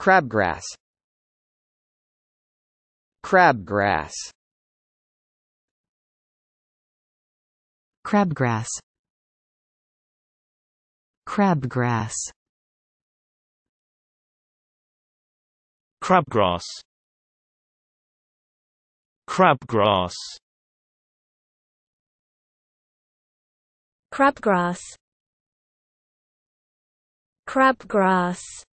Crabgrass. Crabgrass. Crabgrass. Crabgrass. Crabgrass. Crabgrass. Crabgrass. Crabgrass.